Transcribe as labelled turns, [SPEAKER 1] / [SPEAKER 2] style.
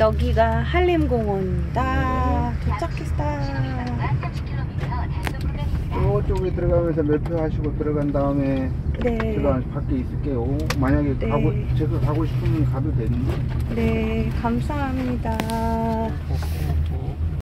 [SPEAKER 1] 여기가 한림공원이다. 음. 도착했다.
[SPEAKER 2] 저쪽에 들어가면서 매표 하시고 들어간 다음에
[SPEAKER 1] 네.
[SPEAKER 2] 제가 밖에 있을게요. 만약에
[SPEAKER 1] 네.
[SPEAKER 2] 가고 제가 가고 싶으면 가도 되는데.
[SPEAKER 1] 네, 감사합니다.